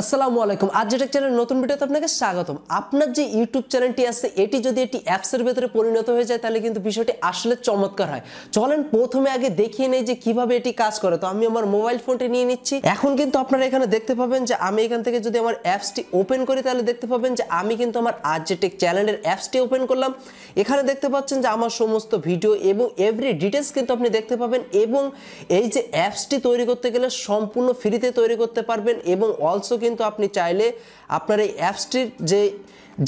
আসসালামু আলাইকুম। আজ যেটা চ্যানেল নতুন ভিডিওতে আপনাকে স্বাগতম। আপনার যে ইউটিউব চ্যানেলটি আছে, এটি যদি একটি অ্যাপসের ভেতরে পরিণত হয়ে যায়, তাহলে কিন্তু বিষয়টি আসলে চমৎকার হয়। চলেন প্রথমে আগে দেখিয়ে নেই যে কীভাবে এটি কাজ করে। তো আমি আমার মোবাইল ফোনটি নিয়ে নিচ্ছি। এখন কিন্তু আপনারা এখানে দেখতে পাবেন যে আমি এখান থেকে যদি আমার অ্যাপসটি ওপেন করি, তাহলে দেখতে পাবেন যে আমি কিন্তু আমার আজ টেক চ্যানেলের অ্যাপসটি ওপেন করলাম। এখানে দেখতে পাচ্ছেন যে আমার সমস্ত ভিডিও এবং এভরি ডিটেলস কিন্তু আপনি দেখতে পাবেন এবং এই যে অ্যাপসটি তৈরি করতে গেলে সম্পূর্ণ ফ্রিতে তৈরি করতে পারবেন এবং অলসো কিন্তু আপনি চাইলে আপনার এই অ্যাপসটির যে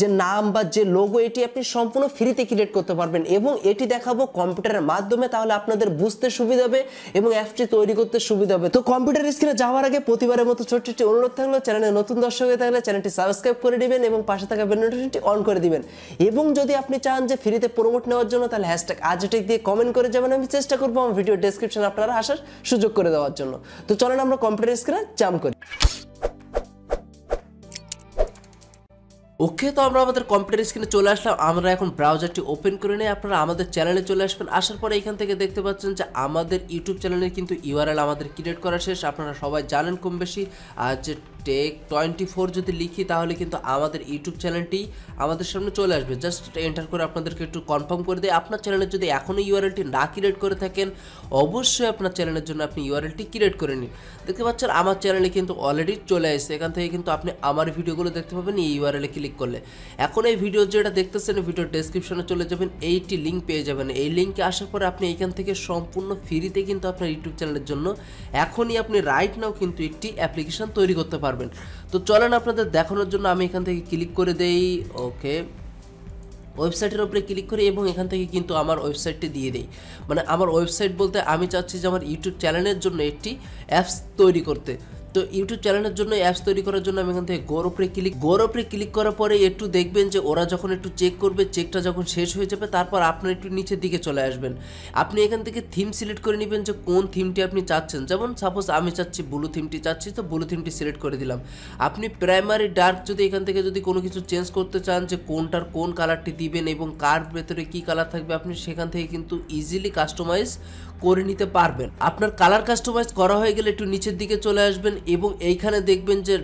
যে নাম বা যে লোগো এটি আপনি সম্পূর্ণ ফ্রিতে ক্রিয়েট করতে পারবেন এবং এটি দেখাবো কম্পিউটারের মাধ্যমে, তাহলে আপনাদের বুঝতে সুবিধা হবে এবং অ্যাপসটি তৈরি করতে সুবিধা হবে। তো কম্পিউটার স্ক্রিনে যাওয়ার আগে প্রতিবারের মতো ছোট্ট একটি অনুরোধ থাকল, চ্যানেলে নতুন দর্শক হয়ে থাকলে চ্যানেলটি সাবস্ক্রাইব করে দিবেন এবং পাশে থাকা নোটিফিকেশনটি অন করে দিবেন। এবং যদি আপনি চান যে ফ্রিতে প্রমোট নেওয়ার জন্য, তাহলে হ্যাশট্যাগ আজটেক দিয়ে কমেন্ট করে যাবেন। আমি চেষ্টা করব আমার ভিডিও ডেসক্রিপশন আপনারা আসার সুযোগ করে দেওয়ার জন্য। তো চলেন আমরা কম্পিউটার স্ক্রিনে জাম্প করি। ওকে তো আমরা আমাদের কম্পিউটার স্ক্রিনে চলে আসলাম, আমরা এখন ব্রাউজারটি ওপেন করে নিয়ে আপনারা আমাদের চ্যানেলে চলে আসবেন। আসার পরে এখান থেকে দেখতে পাচ্ছেন যে আমাদের ইউটিউব চ্যানেলে কিন্তু ইউআরএল আমাদের ক্রিয়েট করা শেষ। আপনারা সবাই জানেন কম বেশি আর যে টেক টোয়েন্টি ফোর যদি লিখি, তাহলে কিন্তু আমাদের ইউটিউব চ্যানেলটি আমাদের সামনে চলে আসবে। জাস্ট এন্টার করে আপনাদেরকে একটু কনফার্ম করে দেয় আপনার চ্যানেলের যদি এখনও ইউআরএলটি না ক্রিয়েট করে থাকেন, অবশ্যই আপনার চ্যানেলের জন্য আপনি ইউআরএলটি ক্রিয়েট করে নিন। দেখতে পাচ্ছেন, আমার চ্যানেলে কিন্তু অলরেডি চলে আসছে। এখান থেকে কিন্তু আপনি আমার ভিডিওগুলো দেখতে পাবেন, এই ইউআরএলে ক্লিক করলে। এখন এই ভিডিও যেটা দেখতেছেন ভিডিওর ডেসক্রিপশনে চলে যাবেন, এইটি লিঙ্ক পেয়ে যাবেন। এই লিঙ্কে আসার পরে আপনি এইখান থেকে সম্পূর্ণ ফ্রিতে কিন্তু আপনার ইউটিউব চ্যানেলের জন্য এখনই আপনি রাইট নাও কিন্তু একটি অ্যাপ্লিকেশন তৈরি করতে পারবেন। তো চলেন আপনাদের দেখানোর জন্য আমি এখান থেকে ক্লিক করে দেই। ওকে ওয়েবসাইটের উপরে ক্লিক করি এবং এখান থেকে কিন্তু আমার ওয়েবসাইটটি দিয়ে দিই। মানে আমার ওয়েবসাইট বলতে আমি চাচ্ছি যে আমার ইউটিউব চ্যানেলের জন্য একটি অ্যাপস তৈরি করতে। তো ইউটিউব চ্যানেলের জন্য অ্যাপস তৈরি করার জন্য আমি এখান থেকে গোর ক্লিক গোর ক্লিক করার পরে একটু দেখবেন যে ওরা যখন একটু চেক করবে চেকটা যখন শেষ হয়ে যাবে, তারপর আপনার একটু নিচের দিকে চলে আসবেন। আপনি এখান থেকে থিম সিলেক্ট করে নেবেন যে কোন থিমটি আপনি চাচ্ছেন। যেমন সাপোজ আমি চাচ্ছি ব্লু থিমটি চাচ্ছি, তো ব্লু থিমটি সিলেক্ট করে দিলাম। আপনি প্রাইমারি ডার্ক যদি এখান থেকে যদি কোনো কিছু চেঞ্জ করতে চান যে কোনটার কোন কালারটি দিবেন এবং কার ভেতরে কি কালার থাকবে, আপনি সেখান থেকে কিন্তু ইজিলি কাস্টমাইজ করে নিতে পারবেন। আপনার কালার কাস্টমাইজ করা হয়ে গেলে একটু নিচের দিকে চলে আসবেন এবং এইখানে দেখবেন যে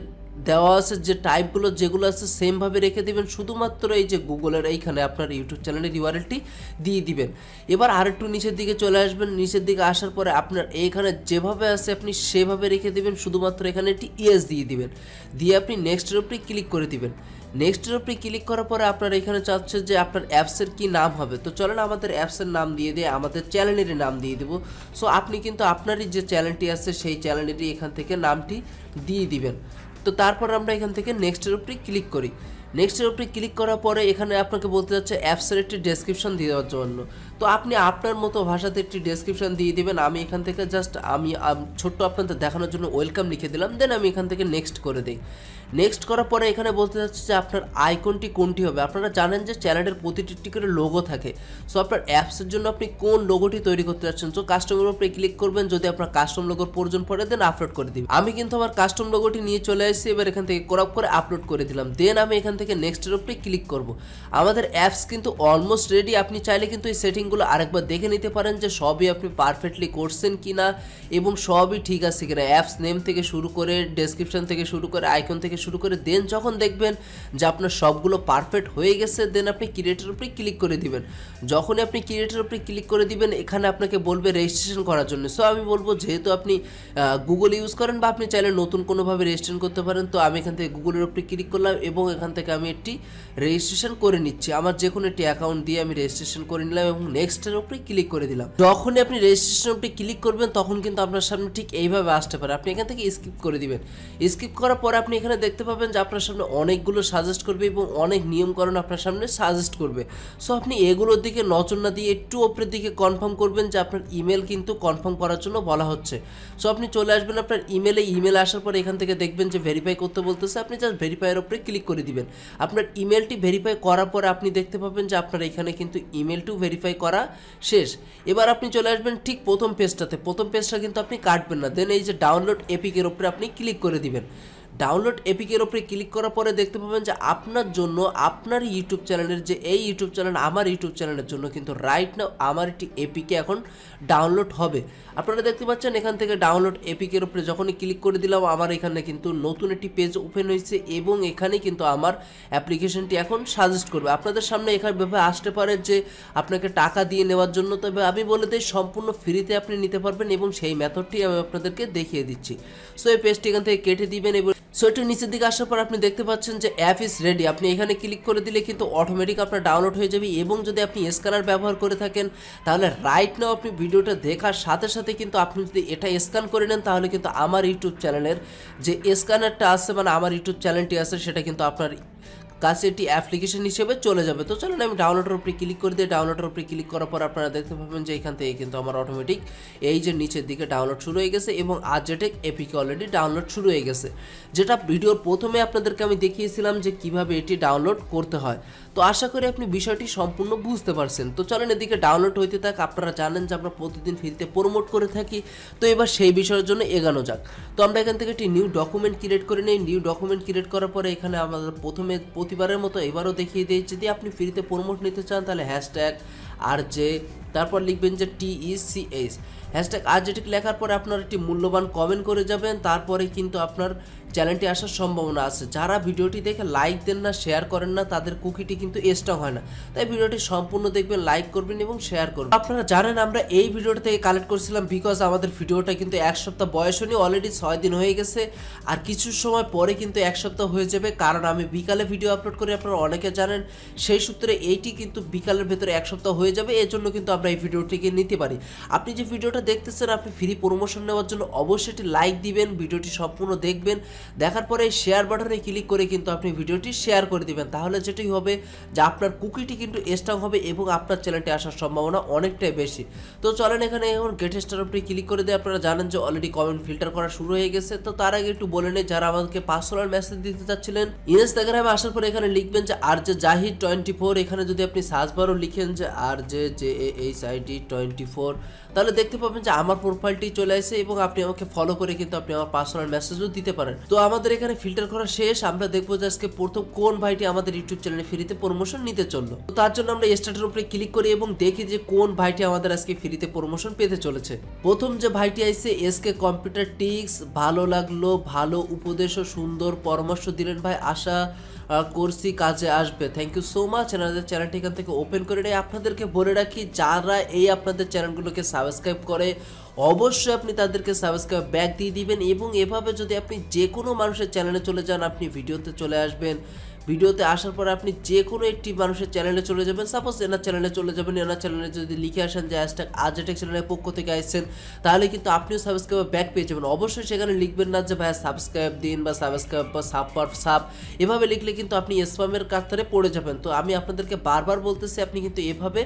দেওয়া আছে যে টাইপগুলো যেগুলো আছে সেমভাবে রেখে দেবেন। শুধুমাত্র এই যে গুগলের এইখানে আপনার ইউটিউব চ্যানেলের ইউআরএলটি দিয়ে দিবেন। এবার আর একটু নিচের দিকে চলে আসবেন। নিচের দিকে আসার পরে আপনার এইখানে যেভাবে আছে আপনি সেভাবে রেখে দেবেন। শুধুমাত্র এখানে একটি ইয়েস দিয়ে দিবেন। দিয়ে আপনি নেক্সটের উপরে ক্লিক করে দিবেন। নেক্সটের উপরে ক্লিক করার পরে আপনার এখানে চাচ্ছে যে আপনার অ্যাপসের কি নাম হবে। তো চলেন আমাদের অ্যাপসের নাম দিয়ে দিয়ে আমাদের চ্যানেলেরই নাম দিয়ে দেবো। সো আপনি কিন্তু আপনারই যে চ্যানেলটি আছে, সেই চ্যানেলেরই এখান থেকে নামটি দিয়ে দিবেন। তো তারপর আমরা এখান থেকে নেক্সটের উপরে ক্লিক করি। নেক্সটের উপরে ক্লিক করার পরে এখানে আপনাকে বলতে যাচ্ছে অ্যাপসের একটি ডেসক্রিপশন দিয়ে দেওয়ার জন্য। তো আপনি আপনার মতো ভাষাতে একটি ডেসক্রিপশন দিয়ে দিবেন। আমি এখান থেকে জাস্ট আমি ছোট্ট আপনাদের দেখানোর জন্য ওয়েলকাম লিখে দিলাম। দেন আমি এখান থেকে নেক্সট করে দিই। নেক্সট করার পরে এখানে বলতে চাচ্ছি যে আপনার আইকনটি কোনটি হবে? আপনারা জানেন যে চ্যানেলের প্রতিটি করে লোগো থাকে। সো আপনার অ্যাপসের জন্য আপনি কোন লোগোটি তৈরি করতে যাচ্ছেন? সো কাস্টমের উপরে ক্লিক করবেন। যদি আপনার কাস্টম লোগোর প্রয়োজন পড়ে দেন আপলোড করে দিবেন। আমি কিন্তু আমার কাস্টম লোগোটি নিয়ে চলে এসেছি এবার এখান থেকে ক্রপ করে আপলোড করে দিলাম। দেন আমি এখান থেকে নেক্সটের উপরে ক্লিক করব। আমাদের অ্যাপস কিন্তু অলমোস্ট রেডি আপনি চাইলে কিন্তু এই সেটিংগুলো আরেকবার দেখে নিতে পারেন যে সবই আপনি পারফেক্টলি করছেন কি না এবং সবই ঠিক আছে কিনা। অ্যাপস নেম থেকে শুরু করে ডেসক্রিপশন থেকে শুরু করে আইকন থেকে শুরু করে দেন যখন দেখবেন যে আপনার সবগুলো পারফেক্ট হয়ে গেছে দেন আপনি ক্রিয়েটের উপরে ক্লিক করে দিবেন। যখনই আপনি ক্রিয়েটের উপরে ক্লিক করে দিবেন, এখানে আপনাকে বলবে রেজিস্ট্রেশন করার জন্য। সো আমি বলব যেহেতু আপনি গুগল ইউজ করেন বা আপনি চাইলে নতুন কোনোভাবে রেজিস্ট্রেশন করতে পারেন, তো আমি এখান থেকে গুগলের উপরে ক্লিক করলাম এবং এখান থেকে আমি একটি রেজিস্ট্রেশন করে নিচ্ছি। আমার যে কোনো একটি অ্যাকাউন্ট দিয়ে আমি রেজিস্ট্রেশন করে নিলাম এবং নেক্সটের উপরে ক্লিক করে দিলাম। যখনই আপনি রেজিস্ট্রেশন উপরে ক্লিক করবেন, তখন কিন্তু আপনার সামনে ঠিক এইভাবে আসতে পারে। আপনি এখান থেকে স্কিপ করে দিবেন। স্কিপ করার পরে আপনি এখানে দেখতে পাবেন যে আপনার সামনে অনেকগুলো সাজেস্ট করবে এবং অনেক নিয়মকরণ আপনার সামনে সাজেস্ট করবে। সো আপনি এগুলোর দিকে নজর না দিয়ে একটু ওপরের দিকে কনফার্ম করবেন যে আপনার ইমেল কিন্তু কনফার্ম করার জন্য বলা হচ্ছে। সো আপনি চলে আসবেন আপনার ইমেলে ইমেল আসার পর এখান থেকে দেখবেন যে ভেরিফাই করতে বলতেছে, আপনি জাস্ট ভেরিফাইয়ের উপরে ক্লিক করে দিবেন। আপনার ইমেলটি ভেরিফাই করার পর আপনি দেখতে পাবেন যে আপনার এখানে কিন্তু ইমেলটিও ভেরিফাই করা শেষ। এবার আপনি চলে আসবেন ঠিক প্রথম পেজটাতে প্রথম পেজটা কিন্তু আপনি কাটবেন না। দেন এই যে ডাউনলোড এপিকের ওপরে আপনি ক্লিক করে দিবেন। ডাউনলোড এপিকের ওপরে ক্লিক করার পরে দেখতে পাবেন যে আপনার জন্য, আপনার ইউটিউব চ্যানেলের যে এই ইউটিউব চ্যানেল, আমার ইউটিউব চ্যানেলের জন্য কিন্তু রাইট নাও আমার একটি এপিকে এখন ডাউনলোড হবে। আপনারা দেখতে পাচ্ছেন এখান থেকে ডাউনলোড এপিকের ওপরে যখনই ক্লিক করে দিলাম, আমার এখানে কিন্তু নতুন একটি পেজ ওপেন হয়েছে এবং এখানে কিন্তু আমার অ্যাপ্লিকেশনটি এখন সাজেস্ট করবে। আপনাদের সামনে এখানে ব্যাপারে আসতে পারে যে আপনাকে টাকা দিয়ে নেওয়ার জন্য, তবে আমি বলে দিই সম্পূর্ণ ফ্রিতে আপনি নিতে পারবেন এবং সেই মেথডটি আমি আপনাদেরকে দেখিয়ে দিচ্ছি। সো এই পেজটি এখান থেকে কেটে দিবেন এবং সো একটু নিচের দিকে আসার পর আপনি দেখতে পাচ্ছেন যে অ্যাপ ইস রেডি আপনি এখানে ক্লিক করে দিলে কিন্তু অটোমেটিক আপনার ডাউনলোড হয়ে যাবে এবং যদি আপনি স্ক্যানার ব্যবহার করে থাকেন, তাহলে রাইট নাও আপনি ভিডিওটা দেখার সাথে সাথে কিন্তু আপনি যদি এটা স্ক্যান করে নেন, তাহলে কিন্তু আমার ইউটিউব চ্যানেলের যে স্ক্যানারটা আছে মানে আমার ইউটিউব চ্যানেলটি আছে, সেটা কিন্তু আপনার কাছে এটি অ্যাপ্লিকেশন হিসেবে চলে যাবে। তো চলুন, আমি ডাউনলোডের উপরে ক্লিক করে দিয়ে ডাউনলোডের উপরে ক্লিক করার পর আপনারা দেখতে পাবেন যে এখান থেকে কিন্তু আমার অটোমেটিক এই যে নিচের দিকে ডাউনলোড শুরু হয়ে গেছে এবং আজেটেক এপিকে অলরেডি ডাউনলোড শুরু হয়ে গেছে। যেটা ভিডিওর প্রথমে আপনাদেরকে আমি দেখিয়েছিলাম যে কীভাবে এটি ডাউনলোড করতে হয়। তো আশা করি আপনি বিষয়টি সম্পূর্ণ বুঝতে পারছেন। তো চলেন এদিকে ডাউনলোড হইতে থাক, আপনারা জানেন যে আমরা প্রতিদিন ফ্রিতে প্রমোট করে থাকি। তো এবার সেই বিষয়ের জন্য এগানো যাক। তো আমরা এখান থেকে একটি নিউ ডকুমেন্ট ক্রিয়েট করে নিই। নিউ ডকুমেন্ট ক্রিয়েট করার পরে এখানে আমাদের প্রথমে প্রতিবারের মতো এবারও দেখিয়ে দিই যদি আপনি ফ্রিতে প্রমোট নিতে চান, তাহলে হ্যাশট্যাগ আর যে তারপর লিখবেন যে টিইসিএস হ্যাশট্যাগ আর যেটি লেখার পরে আপনার একটি মূল্যবান কমেন্ট করে যাবেন। তারপরে কিন্তু আপনার চ্যানেলটি আসার সম্ভাবনা আছে। যারা ভিডিওটি দেখে লাইক দেন না শেয়ার করেন না, তাদের কুকিটি কিন্তু স্ট্রং হয় না। তাই ভিডিওটি সম্পূর্ণ দেখবেন লাইক করবেন এবং শেয়ার করবেন। আপনারা জানেন, আমরা এই ভিডিওটা থেকে কালেক্ট করছিলাম বিকজ আমাদের ভিডিওটা কিন্তু এক সপ্তাহ বয়স হয়নি অলরেডি ছয় দিন হয়ে গেছে। আর কিছু সময় পরে কিন্তু এক সপ্তাহ হয়ে যাবে, কারণ আমি বিকালে ভিডিও আপলোড করি, আপনারা অনেকে জানেন। সেই সূত্রে এইটি কিন্তু বিকালের ভেতরে এক সপ্তাহ হয়ে যাবে এর জন্য কিন্তু আমরা এই ভিডিওটিকে নিতে পারি। আপনি যে ভিডিওটা দেখতেছেন, আপনি ফ্রি প্রমোশন নেওয়ার জন্য অবশ্যই লাইক দিবেন, ভিডিওটি সম্পূর্ণ দেখবেন। দেখার পরে শেয়ার বাটনে ক্লিক করে কিন্তু আপনি ভিডিওটি শেয়ার করে দিবেন। তাহলে যেটাই হবে যে আপনার কুকিটি কিন্তু স্ট্রং হবে এবং আপনার চ্যানেলটি আসার সম্ভাবনা অনেকটাই বেশি। তো চলেন এখানে এখন গেট স্টার উপরে ক্লিক করে দিয়ে আপনারা জানেন যে অলরেডি কমেন্ট ফিল্টার করা শুরু হয়ে গেছে। তো তার আগে একটু বলে নেই, যারা আমাদেরকে পার্সোনাল মেসেজ দিতে চাচ্ছিলেন ইনস্টাগ্রামে আসার পরে এখানে লিখবেন যে আর যে জাহিদ টোয়েন্টি ফোর এখানে যদি আপনি সার্চ বারও লিখেন যে আর যে J H ID twenty four তাহলে দেখতে পাবেন যে আমার প্রোফাইলটি চলে আসে এবং আপনি আমাকে ফলো করে কিন্তু আপনি আমার পার্সোনাল মেসেজও দিতে পারেন। তো আমাদের এখানে ফিল্টার করা শেষ। আমরা দেখব যে আজকে প্রথম কোন ভাইটি আমাদের ইউটিউব চ্যানেলে ফ্রিতে প্রমোশন নিতে চলল। তো তার জন্য আমরা স্টার্টের উপরে ক্লিক করি এবং দেখি যে কোন ভাইটি আমাদের আজকে ফ্রিতে প্রমোশন পেতে চলেছে। প্রথম যে ভাইটি আইছে এসকে কম্পিউটার টিক্স ভালো লাগল, ভালো উপদেশ ও সুন্দর পরামর্শ দিলেন ভাই, আশা করছি কাজে আসবে। থ্যাংক ইউ সো মাচ এনাদের চ্যানেলটি এখান থেকে ওপেন করে নেই আপনাদেরকে বলে রাখি, যারা এই আপনাদের চ্যানেলগুলোকে সাবস্ক্রাইব করে, অবশ্যই আপনি তাদেরকে সাবস্ক্রাইব ব্যাক দিয়ে দিবেন এবং এভাবে যদি আপনি যে কোনো মানুষের চ্যানেলে চলে যান, আপনি ভিডিওতে চলে আসবেন। ভিডিওতে আসার পর আপনি যে কোনো একটি মানুষের চ্যানেলে চলে যাবেন। সাপোজ এনার চ্যানেলে চলে যাবেন, এনার চ্যানেলে যদি লিখে আসেন যে হ্যাশট্যাগ আজেটেক চ্যানেলের পক্ষ থেকে আসছেন, তাহলে কিন্তু আপনিও সাবস্ক্রাইব ব্যাক পেয়ে যাবেন। অবশ্যই সেখানে লিখবেন না যে, ভাইয়া সাবস্ক্রাইব দিন বা সাবস্ক্রাইব বা সাব পার এভাবে লিখলে কিন্তু আপনি স্পামের কাতারে পড়ে যাবেন। তো আমি আপনাদেরকে বারবার বলতেছি, আপনি কিন্তু এভাবে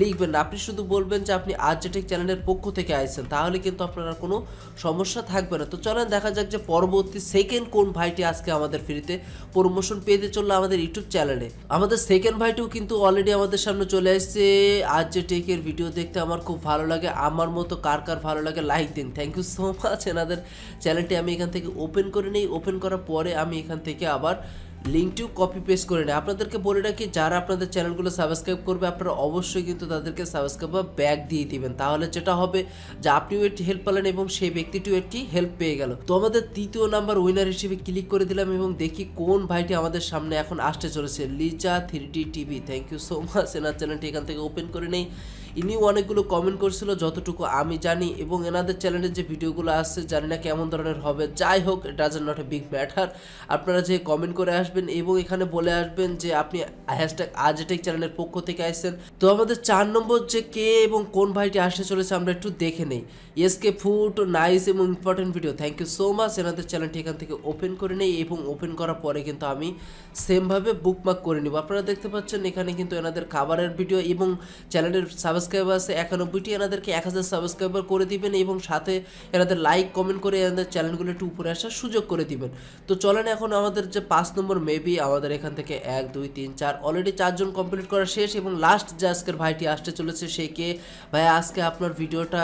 লিখবেন না। আপনি শুধু বলবেন যে, আপনি আজেটেক চ্যানেলের পক্ষ থেকে আসছেন। তাহলে কিন্তু আপনার কোনো সমস্যা থাকবে না। তো চলেন দেখা যাক যে পরবর্তী সেকেন্ড কোন ভাইটি আজকে আমাদের ফ্রিতে প্রমোশন পেতে চলল আমাদের ইউটিউব চ্যানেলে। আমাদের সেকেন্ড ভাইটিও কিন্তু অলরেডি আমাদের সামনে চলে এসছে আজ যে টেকের ভিডিও দেখতে আমার খুব ভালো লাগে। আমার মতো কার কার ভালো লাগে লাইক দিন। থ্যাংক ইউ সো মাচ এনাদের চ্যানেলটি আমি এখান থেকে ওপেন করে নিই। ওপেন করার পরে আমি এখান থেকে আবার লিঙ্কটিও কপি পেস্ট করে নেয় আপনাদেরকে বলে রাখি, যারা আপনাদের চ্যানেলগুলো সাবস্ক্রাইব করবে, আপনারা অবশ্যই কিন্তু তাদেরকে সাবস্ক্রাইব বা ব্যাক দিয়ে দিবেন। তাহলে যেটা হবে যে আপনিও একটি হেল্প পেলেন এবং সেই ব্যক্তিটিও একটি হেল্প পেয়ে গেল। তো আমাদের তৃতীয় নাম্বার উইনার হিসেবে ক্লিক করে দিলাম এবং দেখি কোন ভাইটি আমাদের সামনে এখন আসতে চলেছে। Liza three TV. Thank you so much এনার চ্যানেলটি এখান থেকে ওপেন করে নেই। ইনিও অনেকগুলো কমেন্ট করছিল, যতটুকু আমি জানি, এবং এনাদের চ্যানেলের যে ভিডিওগুলো আসছে, জানি না কেমন ধরনের হবে। যাই হোক does not a big matter আপনারা যে কমেন্ট করে আসবেন, এবং এখানে বলে আসবেন যে আপনি হ্যাশট্যাগ আজটেক চ্যানেলের পক্ষ থেকে আসছেন। তো আমাদের চার নম্বর যে কে এবং কোন ভাইটি আসতে চলেছে, আমরা একটু দেখে নেই। এসকে ফুড নাইস এবং important video thank you so much এনাদের চ্যানেলটি এখান থেকে ওপেন করে নেই, এবং ওপেন করার পরে কিন্তু আমি সেমভাবে বুকমার্ক করে নিব। আপনারা দেখতে পাচ্ছেন, এখানে কিন্তু এনাদের খাবারের ভিডিও এবং চ্যানেলের সাবস্ক্রাইবার আছে একানব্বইটি এনাদেরকে এক হাজার সাবস্ক্রাইবার করে দিবেন এবং সাথে এনাদের লাইক কমেন্ট করে এনাদের চ্যানেলগুলো একটু উপরে আসার সুযোগ করে দিবেন। তো চলেন এখন আমাদের যে পাঁচ নম্বর মেবি আমাদের এখান থেকে এক, দুই, তিন, চার অলরেডি চারজন কমপ্লিট করা শেষ এবং লাস্ট যে আজকের ভাইটি আসতে চলেছে, সে কে? ভাই আজকে আপনার ভিডিওটা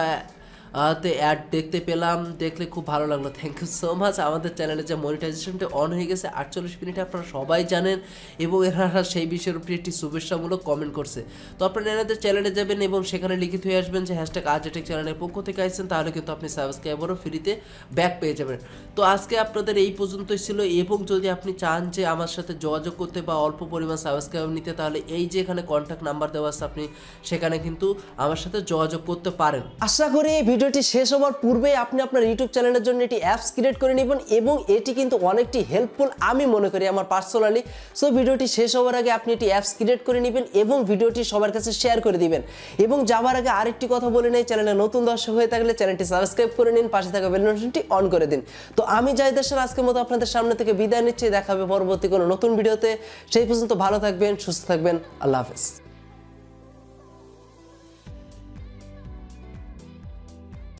তে অ্যাড দেখতে পেলাম, দেখলে খুব ভালো লাগল। থ্যাংক ইউ সো মাচ আমাদের চ্যানেলে যে মনিটাইজেশনটা অন হয়ে গেছে, আটচল্লিশ মিনিটে আপনারা সবাই জানেন এবং এনারা সেই বিষয়ের উপরে একটি শুভেচ্ছামূলক কমেন্ট করছে। তো আপনারা এনাদের চ্যানেলে যাবেন এবং সেখানে লিখিত হয়ে আসবেন যে হ্যাশট্যাগ আজটেক চ্যানেলের পক্ষ থেকে আসছেন তাহলে কিন্তু আপনি সাবস্ক্রাইবারও ফ্রিতে ব্যাক পেয়ে যাবেন। তো আজকে আপনাদের এই পর্যন্তই ছিল। এবং যদি আপনি চান যে আমার সাথে যোগাযোগ করতে বা অল্প পরিমাণ সাবস্ক্রাইবার নিতে, তাহলে এই যে এখানে কন্ট্যাক্ট নাম্বার দেওয়া আছে, আপনি সেখানে কিন্তু আমার সাথে যোগাযোগ করতে পারেন। আশা করি এই ভিডিওটি শেষ হওয়ার পূর্বে আপনি আপনার ইউটিউব চ্যানেলের জন্য একটি অ্যাপস ক্রিয়েট করে নেবেন এবং এটি কিন্তু অনেকটি হেল্পফুল আমি মনে করি আমার পার্সোনালি সো ভিডিওটি শেষ হওয়ার আগে আপনি একটি অ্যাপস ক্রিয়েট করে নেবেন এবং ভিডিওটি সবার কাছে শেয়ার করে দিবেন। এবং যাওয়ার আগে আরেকটি কথা বলে নেই, চ্যানেলে নতুন দর্শক হয়ে থাকলে চ্যানেলটি সাবস্ক্রাইব করে নিন, পাশে থাকা বেল নোটিফিকেশনটি অন করে দিন। তো আমি যাই দেশের আজকের মতো আপনাদের সামনে থেকে বিদায় নিচ্ছি, দেখাবে পরবর্তী কোনো নতুন ভিডিওতে। সেই পর্যন্ত ভালো থাকবেন, সুস্থ থাকবেন, আল্লাহ হাফেজ।